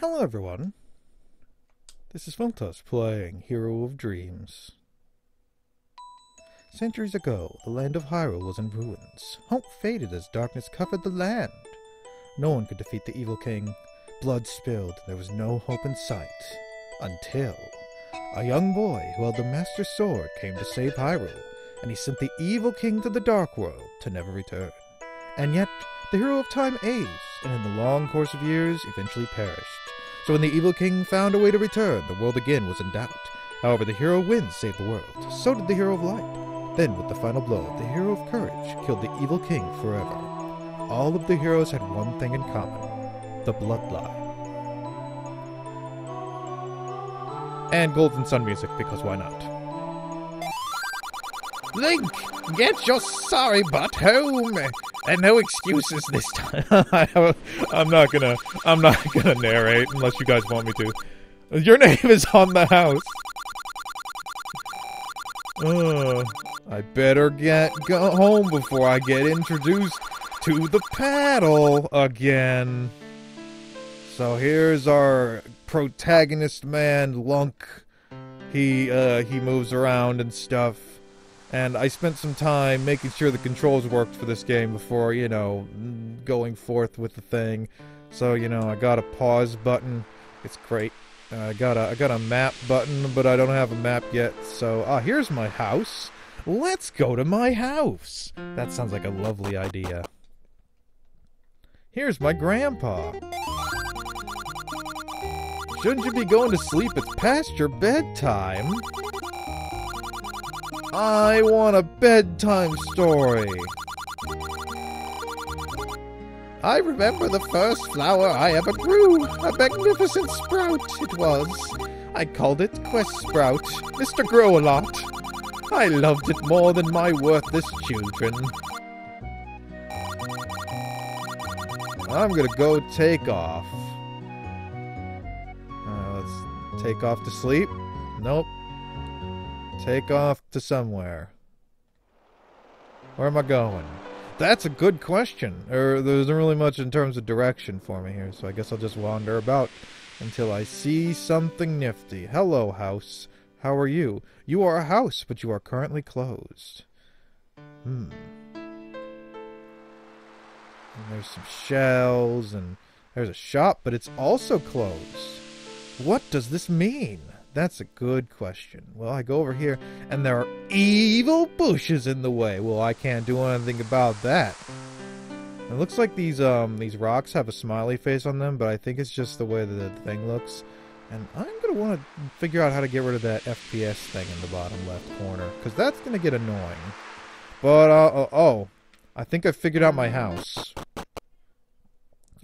Hello, everyone. This is Pholtos playing Hero of Dreams. Centuries ago, the land of Hyrule was in ruins. Hope faded as darkness covered the land. No one could defeat the evil king. Blood spilled, there was no hope in sight. Until a young boy who held the Master Sword came to save Hyrule, and he sent the evil king to the Dark World to never return. And yet, the hero of time aged, and in the long course of years eventually perished. So when the evil king found a way to return, the world again was in doubt. However, the hero of winds saved the world. So did the hero of light. Then, with the final blow, the hero of courage killed the evil king forever. All of the heroes had one thing in common the bloodline. And Golden Sun music, because why not? Link, get your sorry butt home. And no excuses this time. I'm not gonna. I'm not gonna narrate unless you guys want me to. Your name is on the house. Uh, I better get go home before I get introduced to the paddle again. So here's our protagonist man, Lunk. He uh he moves around and stuff and I spent some time making sure the controls worked for this game before, you know, going forth with the thing. So, you know, I got a pause button. It's great. Uh, I got a I got a map button, but I don't have a map yet. So, ah, here's my house. Let's go to my house. That sounds like a lovely idea. Here's my grandpa. Shouldn't you be going to sleep? It's past your bedtime. I want a bedtime story. I remember the first flower I ever grew. A magnificent sprout it was. I called it Quest Sprout, Mr. Grow a Lot. I loved it more than my worthless children. I'm gonna go take off. Uh, let's take off to sleep. Nope. Take off to somewhere. Where am I going? That's a good question. Er, there isn't really much in terms of direction for me here, so I guess I'll just wander about until I see something nifty. Hello, house. How are you? You are a house, but you are currently closed. Hmm. And there's some shells, and there's a shop, but it's also closed. What does this mean? That's a good question. Well, I go over here, and there are evil bushes in the way. Well, I can't do anything about that. It looks like these um these rocks have a smiley face on them, but I think it's just the way that the thing looks. And I'm gonna want to figure out how to get rid of that FPS thing in the bottom left corner, because that's gonna get annoying. But uh, uh oh, I think I figured out my house.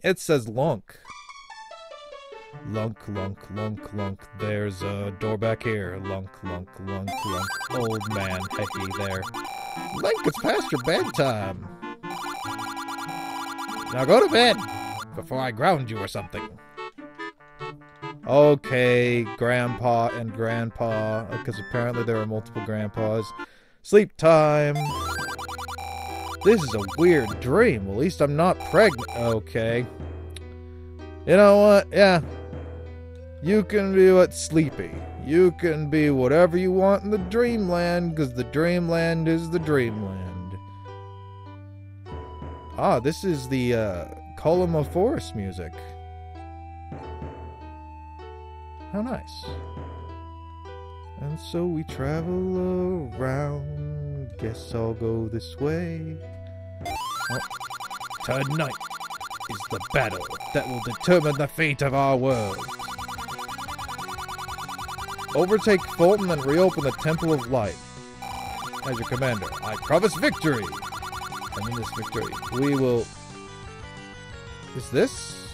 It says Lunk. Lunk, lunk, lunk, lunk. There's a door back here. Lunk, lunk, lunk, lunk. Old man, hecky there. Link, it's past your bedtime. Now go to bed before I ground you or something. Okay, Grandpa and Grandpa, because apparently there are multiple Grandpas. Sleep time. This is a weird dream. At least I'm not pregnant. Okay. You know what? Yeah, you can be what sleepy. You can be whatever you want in the dreamland, because the dreamland is the dreamland. Ah, this is the uh, Column of Forest music. How nice. And so we travel around. Guess I'll go this way. Oh. Tonight is the battle that will determine the fate of our world. Overtake Fulton and reopen the Temple of Light. As your commander, I promise victory! And in this victory, we will... Is this...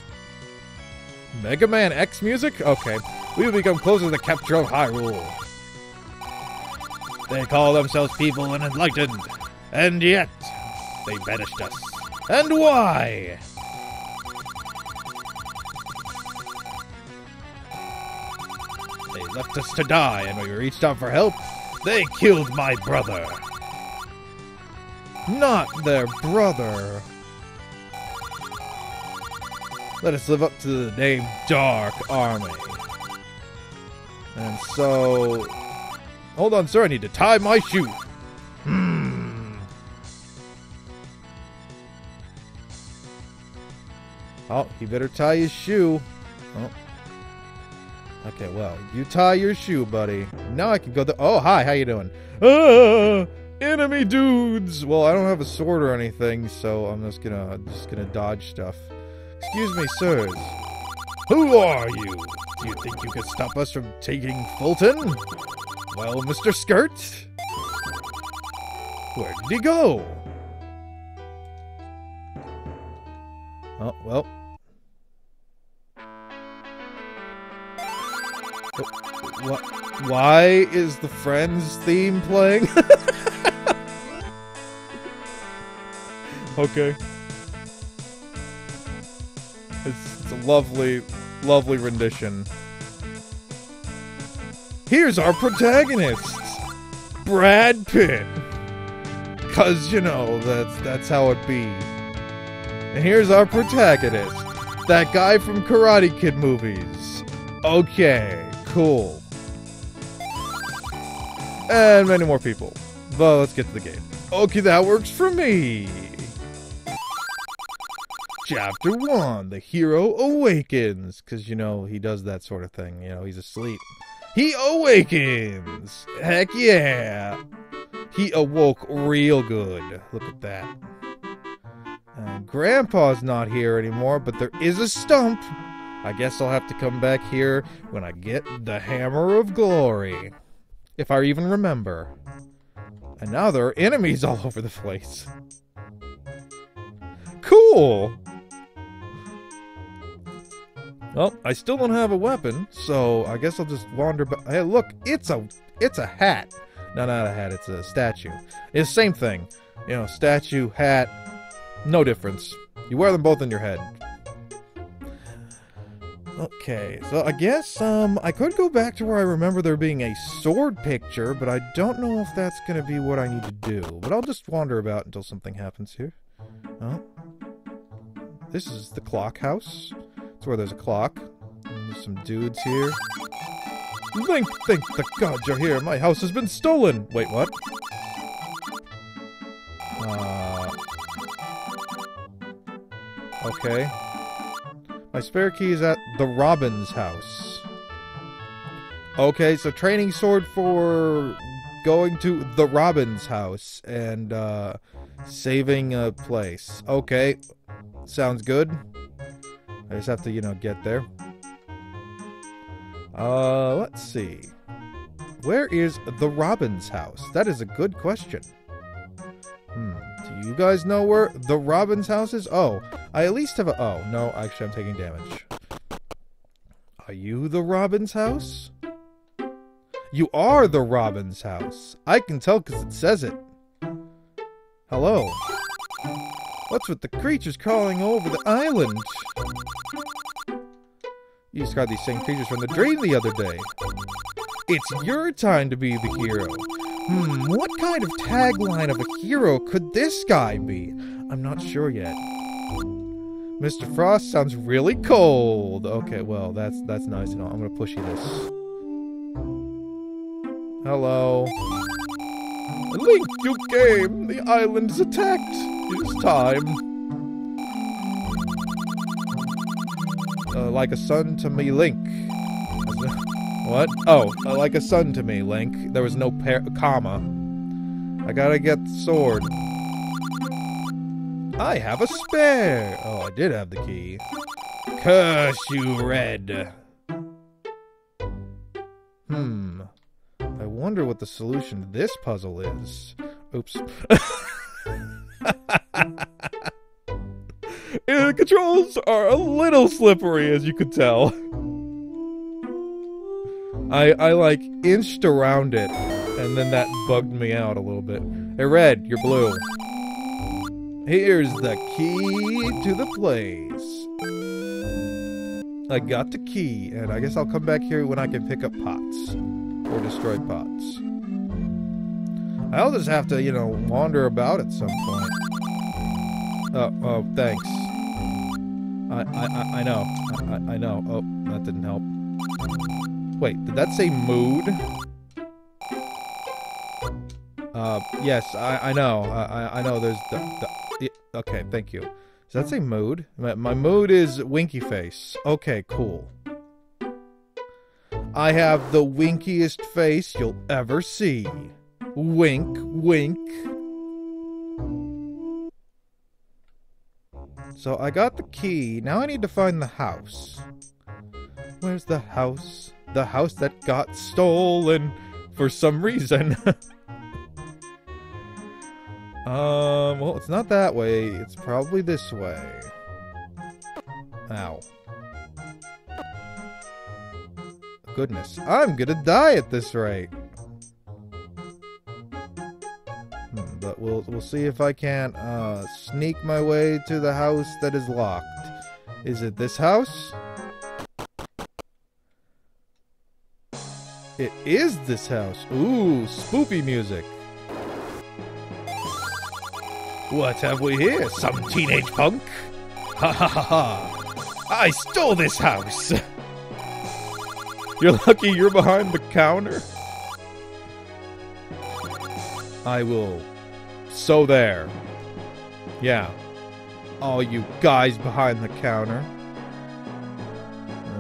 Mega Man X music? Okay. We will become closer to the capture of Hyrule. They call themselves people and enlightened, and yet they banished us. And why? Left us to die, and we reached out for help, they killed my brother. Not their brother. Let us live up to the name Dark Army. And so... Hold on, sir. I need to tie my shoe. Hmm. Oh, he better tie his shoe. Oh. Okay, well, you tie your shoe, buddy. Now I can go the. Oh, hi, how you doing? Ah, enemy dudes. Well, I don't have a sword or anything, so I'm just gonna just gonna dodge stuff. Excuse me, sirs. Who are you? Do you think you could stop us from taking Fulton? Well, Mr. Skirt, where did he go? Oh, well. What? Why is the Friends theme playing? okay. It's, it's a lovely, lovely rendition. Here's our protagonists, Brad Pitt. Cause you know that's that's how it be. And here's our protagonist, that guy from Karate Kid movies. Okay, cool. And many more people. But let's get to the game. Okay, that works for me. Chapter 1 The Hero Awakens. Because, you know, he does that sort of thing. You know, he's asleep. He awakens! Heck yeah! He awoke real good. Look at that. And Grandpa's not here anymore, but there is a stump. I guess I'll have to come back here when I get the Hammer of Glory. If I even remember. And now there are enemies all over the place. Cool! Well, I still don't have a weapon, so I guess I'll just wander back. Hey, look, it's a it's a hat. No, not a hat, it's a statue. It's the same thing. You know, statue, hat, no difference. You wear them both in your head. Okay, so I guess um I could go back to where I remember there being a sword picture, but I don't know if that's gonna be what I need to do. But I'll just wander about until something happens here. Oh. This is the clock house. It's where there's a clock. There's some dudes here. Link, thank the gods you're here. My house has been stolen. Wait, what? Uh, okay. My spare key is at the Robbins house. Okay, so training sword for going to the Robbins house and uh, saving a place. Okay, sounds good. I just have to, you know, get there. Uh, let's see. Where is the Robbins house? That is a good question. Hmm. You guys know where the Robbins house is? Oh, I at least have a. Oh, no, actually, I'm taking damage. Are you the Robbins house? You are the Robbins house. I can tell because it says it. Hello. What's with the creatures crawling over the island? You just got these same creatures from the dream the other day. It's your time to be the hero. Hmm, what kind of tagline of a hero could this guy be? I'm not sure yet. Mr. Frost sounds really cold. Okay, well, that's that's nice and all. I'm gonna push you this. Hello. Link, you came. The island is attacked. It is time. Uh, like a son to me, Link. What? Oh, uh, like a son to me, Link. There was no comma. I gotta get the sword. I have a spare. Oh, I did have the key. Curse you, Red. Hmm. I wonder what the solution to this puzzle is. Oops. the controls are a little slippery, as you could tell. I I like inched around it, and then that bugged me out a little bit. Hey, Red, you're blue. Here's the key to the place. I got the key, and I guess I'll come back here when I can pick up pots. Or destroy pots. I'll just have to, you know, wander about at some point. Oh, oh, thanks. I, I, I, know. I, I know. Oh, that didn't help. Wait, did that say mood? Uh, yes, I, I know. I, I- know there's the, the, the- Okay, thank you. Does that say mood? My, my mood is winky face. Okay, cool. I have the winkiest face you'll ever see. Wink, wink. So I got the key. Now I need to find the house. Where's the house? The house that got stolen for some reason. um, well, it's not that way. It's probably this way. Ow. Goodness, I'm gonna die at this rate. Hmm, but we'll we'll see if I can uh, sneak my way to the house that is locked. Is it this house? It is this house. Ooh, spoopy music. What have we here? Some teenage punk? Ha ha ha ha! I stole this house! You're lucky you're behind the counter. I will. So there. Yeah. All you guys behind the counter.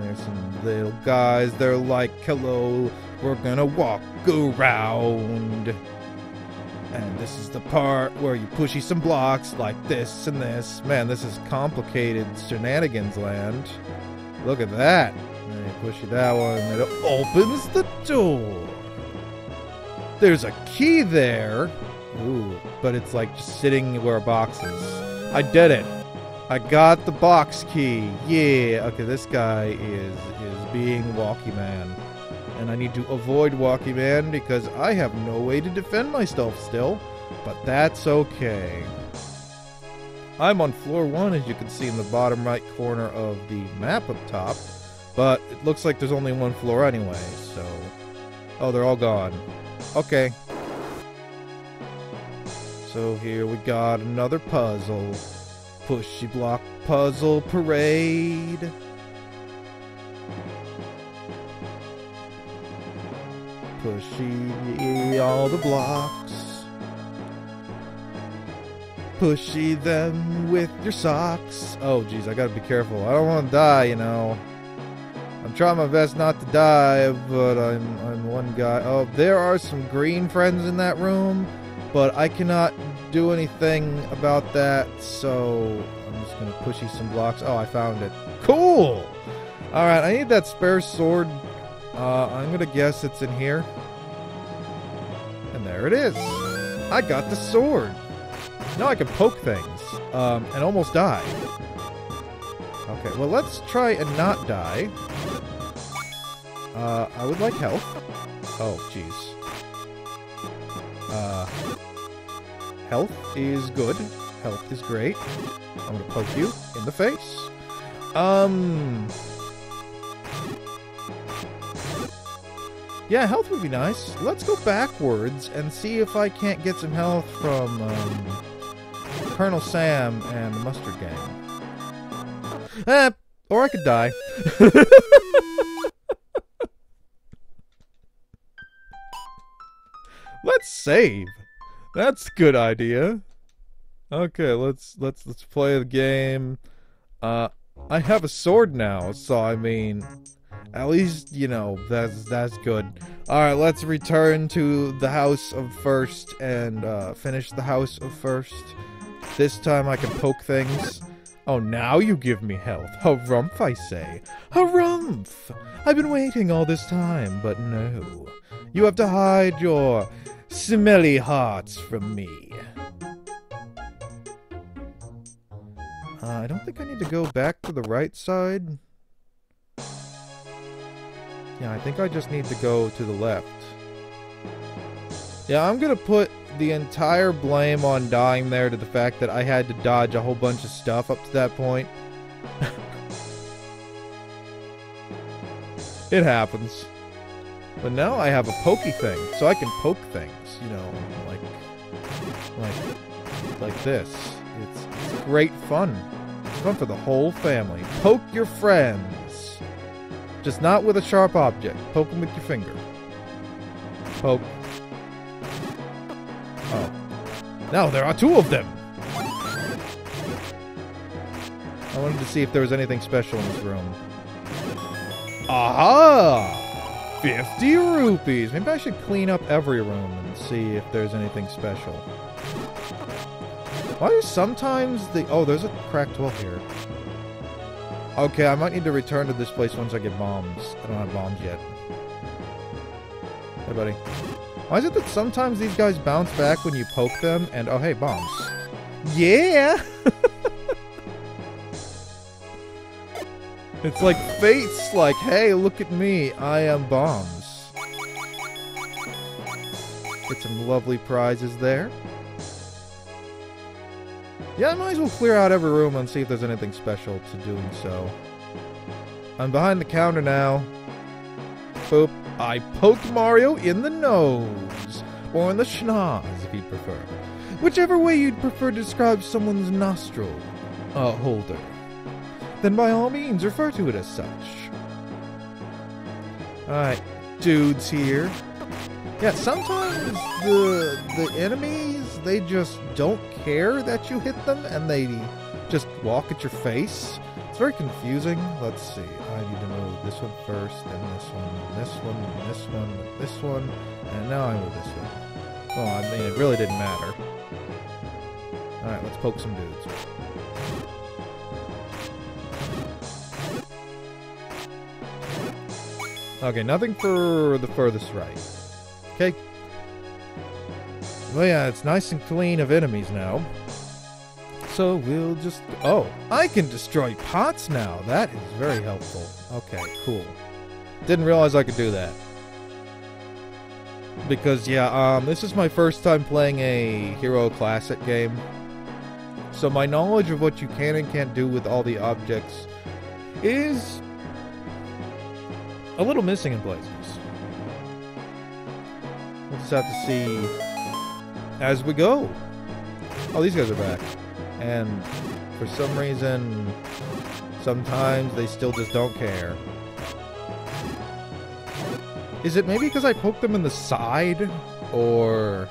There's some little guys. They're like, hello, we're gonna walk around. And this is the part where you pushy some blocks like this and this. Man, this is complicated shenanigans land. Look at that. And you push that one, and it opens the door. There's a key there. Ooh, but it's like just sitting where a box is. I did it. I got the box key. Yeah. Okay, this guy is is being Walkie Man. And I need to avoid Walkie Man because I have no way to defend myself still. But that's okay. I'm on floor one, as you can see in the bottom right corner of the map up top. But it looks like there's only one floor anyway, so. Oh, they're all gone. Okay. So here we got another puzzle. Pushy block puzzle parade. Pushy all the blocks. Pushy them with your socks. Oh, geez, I gotta be careful. I don't want to die, you know. I'm trying my best not to die, but I'm I'm one guy. Oh, there are some green friends in that room, but I cannot do anything about that, so I'm just gonna pushy some blocks. Oh, I found it. Cool. All right, I need that spare sword. Uh, I'm gonna guess it's in here, there it is. I got the sword. Now I can poke things um, and almost die. Okay, well let's try and not die. Uh, I would like health. Oh, jeez. Uh, health is good. Health is great. I'm gonna poke you in the face. Um. Yeah, health would be nice. Let's go backwards and see if I can't get some health from um, Colonel Sam and the Mustard Gang. Eh, or I could die. let's save. That's a good idea. Okay, let's let's let's play the game. Uh I have a sword now, so I mean at least, you know, that's that's good. Alright, let's return to the house of first and uh finish the house of first. This time I can poke things. Oh, now you give me health. Harumph, I say. Harumph! I've been waiting all this time, but no. You have to hide your smelly hearts from me. Uh, I don't think I need to go back to the right side. Yeah, I think I just need to go to the left. Yeah, I'm gonna put the entire blame on dying there to the fact that I had to dodge a whole bunch of stuff up to that point. it happens. But now I have a pokey thing, so I can poke things, you know, like like like this. It's, it's great fun. It's Fun for the whole family. Poke your friends. Just not with a sharp object. Poke them with your finger. Poke. Oh. Now there are two of them! I wanted to see if there was anything special in this room. Aha! 50 rupees! Maybe I should clean up every room and see if there's anything special. Why do sometimes the... Oh, there's a cracked wall here. Okay, I might need to return to this place once I get bombs. I don't have bombs yet. Hey, buddy. Why is it that sometimes these guys bounce back when you poke them and... Oh, hey, bombs. Yeah! it's like fate's like, hey, look at me. I am bombs. Get some lovely prizes there. Yeah, I might as well clear out every room and see if there's anything special to doing so. I'm behind the counter now. Boop. I poked Mario in the nose. Or in the schnoz, if you'd prefer. Whichever way you'd prefer to describe someone's nostril uh, holder. Then by all means, refer to it as such. Alright, dudes here. Yeah, sometimes the the enemies they just don't care that you hit them and they just walk at your face. It's very confusing. Let's see. I need to move this one first, then this one, this one, this one, this one, and now I move this one. Oh, I mean, it really didn't matter. Alright, let's poke some dudes. Okay, nothing for the furthest right. Okay. Well, yeah, it's nice and clean of enemies now. So we'll just... Oh, I can destroy pots now. That is very helpful. Okay, cool. Didn't realize I could do that. Because, yeah, um, this is my first time playing a Hero Classic game. So my knowledge of what you can and can't do with all the objects is a little missing in places. We'll just have to see as we go. Oh, these guys are back. And for some reason, sometimes they still just don't care. Is it maybe because I poked them in the side? Or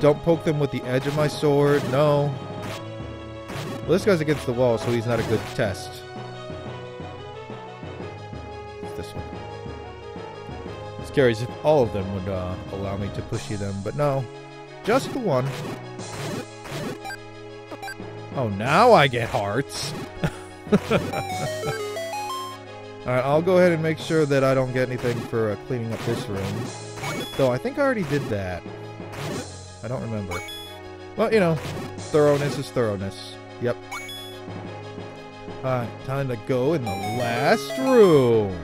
don't poke them with the edge of my sword? No. Well, this guy's against the wall, so he's not a good test. It's this one. Scary if all of them would uh, allow me to push you them, but no. Just the one. Oh, now I get hearts. Alright, I'll go ahead and make sure that I don't get anything for uh, cleaning up this room. Though, I think I already did that. I don't remember. Well, you know, thoroughness is thoroughness. Yep. Alright, time to go in the last room.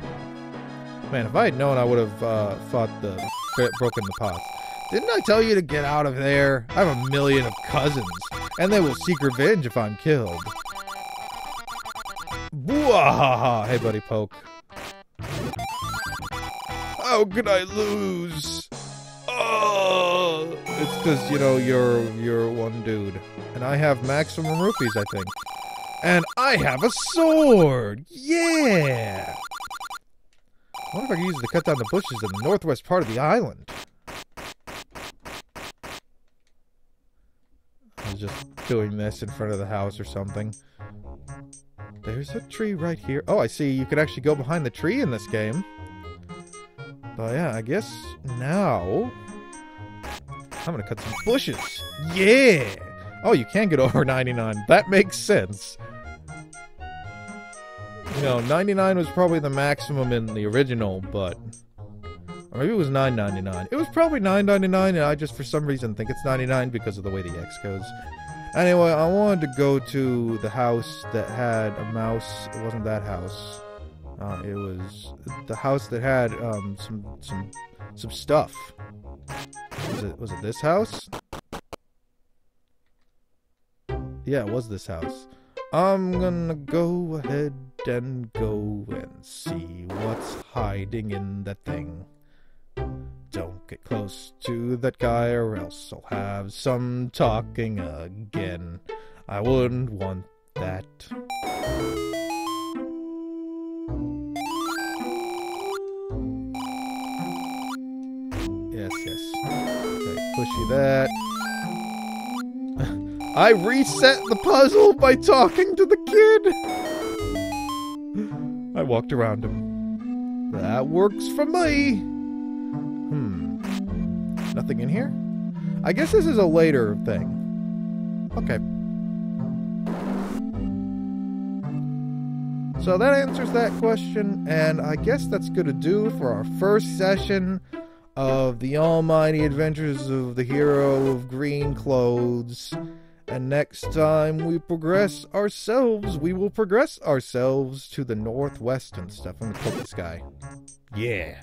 Man, if I had known, I would have uh, fought the... broken the pot. Didn't I tell you to get out of there? I have a million of cousins, and they will seek revenge if I'm killed. Bwahaha! Hey, buddy, poke. How could I lose? Oh! It's because, you know, you're, you're one dude. And I have maximum rupees, I think. And I have a sword! Yeah! I wonder if I can use it to cut down the bushes in the northwest part of the island. Just doing this in front of the house or something. There's a tree right here. Oh, I see you can actually go behind the tree in this game. But yeah, I guess now... I'm gonna cut some bushes. Yeah! Oh, you can get over 99. That makes sense. You know, 99 was probably the maximum in the original, but... Or maybe it was 9.99. It was probably 9.99, and I just for some reason think it's 99 because of the way the X goes. Anyway, I wanted to go to the house that had a mouse. It wasn't that house. Uh, it was the house that had um, some some some stuff. Was it was it this house? Yeah, it was this house. I'm gonna go ahead and go and see what's hiding in that thing. Don't get close to that guy, or else I'll have some talking again. I wouldn't want that. Yes, yes. Okay, pushy that. I reset the puzzle by talking to the kid! I walked around him. That works for me! Hmm. Nothing in here? I guess this is a later thing. Okay. So that answers that question, and I guess that's going to do for our first session of the almighty adventures of the hero of green clothes. And next time we progress ourselves, we will progress ourselves to the northwest and stuff. I'm gonna click this guy. Yeah.